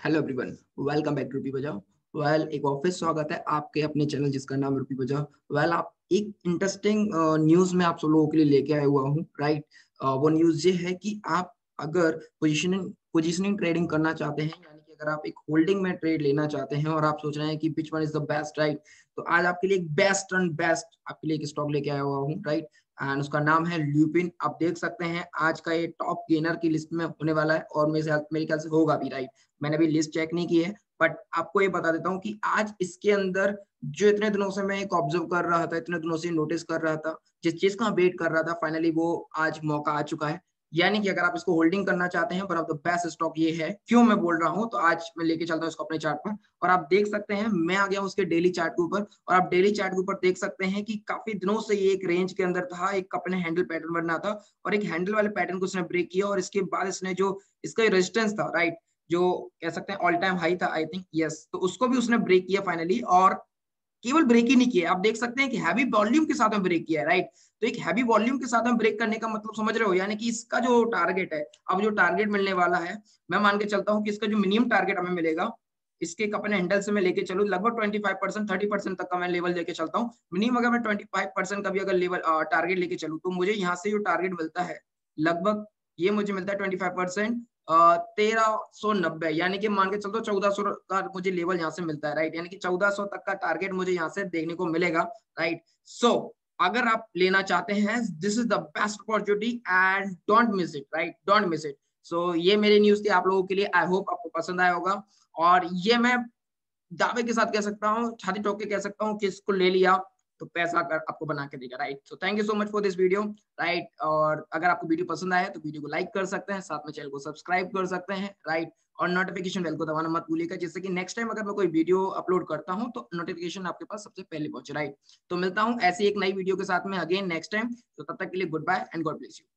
Hello everyone welcome back to rupee बजाओ well एक office स्वागत है आपके अपने चैनल जिसका नाम रूपी बजाओ वेल आप एक इंटरेस्टिंग न्यूज़ में आप सब लोगों के लिए लेके आया हुआ हूँ राइट वो न्यूज़ ये है कि आप अगर पोजिशनिंग पोजिशनिंग ट्रेडिंग करना चाहते हैं अगर आप एक होल्डिंग में ट्रेड लेना चाहते हैं और आप सोच रहे हैं कि which one is the best right तो आज आपके लिए एक बेस्ट एंड बेस्ट आपके लिए एक स्टॉक लेके आया हुआ हूँ राइट एंड उसका नाम है ल्यूपिन आप देख सकते हैं, आज का ये टॉप गेनर की लिस्ट में होने वाला है और मेरे मेरे ख्याल से होगा भी राइट मैंने अभी लिस्ट चेक नहीं की है बट आपको ये बता देता हूँ कि आज इसके अंदर जो इतने दिनों से मैं एक ऑब्ज़र्व कर रहा था, इतने दिनों से नोटिस कर रहा था, जिस चीज़ का वेट कर रहा था फाइनली वो आज मौका आ चुका है। यानी कि अगर आप इसको होल्डिंग करना चाहते हैं ऑफ़ द बेस्ट स्टॉक ये है। क्यों मैं बोल रहा हूँ? तो आज मैं लेके चलता हूँ इसको अपने चार्ट पर। और आप देख सकते हैं, मैं आ गया हूँ उसके डेली चार्ट के ऊपर। और आप डेली चार्ट के ऊपर देख सकते हैं कि काफ़ी दिनों से ये एक रेंज के अंदर था, एक अपने हैंडल पैटर्न बनना था। और एक हैंडल वाले पैटर्न को उसने ब्रेक किया और इसके बाद इसने जो, इसका रेजिस्टेंस था राइट जो कह सकते हैं ऑल टाइम हाई था आई थिंक यस तो उसको भी उसने ब्रेक किया फाइनली और केवल ब्रेक ही नहीं किया। आप देख सकते हैं कि हैवी वॉल्यूम के साथ में ब्रेक किया है राइट तो एक हैवी वॉल्यूम के साथ में ब्रेक करने का मतलब समझ रहे हो? यानी कि इसका जो टारगेट है, अब जो टारगेट मिलने वाला है, मैं मान के चलता हूँ कि इसका जो मिनिमम टारगेट हमें मिलेगा, इसके अपने हैंडल से मैं लेके चलू, लगभग 25 परसेंट थर्टी परसेंट तक का मैं लेवल लेके चलता हूँ। मिनिमम अगर मैं 25 परसेंट का भी अगर लेवल टारगेट लेके चलू तो मुझे यहाँ से जो टारगेट मिलता है, लगभग ये मुझे मिलता है ट्वेंटी फाइव परसेंट तेरह सौ नब्बे यानी कि मान के चलते चौदह सौ का मुझे लेवल यहाँ से मिलता है राइट यानी कि चौदह सौ तक का टारगेट मुझे यहाँ से देखने को मिलेगा राइट सो so, अगर आप लेना चाहते हैं this is the best opportunity and don't miss it right don't miss it so ये मेरी न्यूज़ थी आप लोगों के लिए. आई होप आपको पसंद आया होगा. और ये मैं दावे के साथ कह सकता हूँ छाती टोक के कह सकता हूँ कि इसको ले लिया. तो पैसा कर आपको बना के देगा right so thank you so much for this video right और अगर आपको वीडियो पसंद आया तो वीडियो को लाइक कर सकते हैं, साथ में चैनल को सब्सक्राइब कर सकते हैं राइट और नोटिफिकेशन बेल को दबाना मत भूलिएगा, जिससे कि नेक्स्ट टाइम अगर मैं कोई वीडियो अपलोड करता हूँ तो नोटिफिकेशन आपके पास सबसे पहले पहुँचे राइट तो मिलता हूँ ऐसी एक नई वीडियो के साथ में अगेन नेक्स्ट टाइम तो तब तक के लिए goodbye and God bless you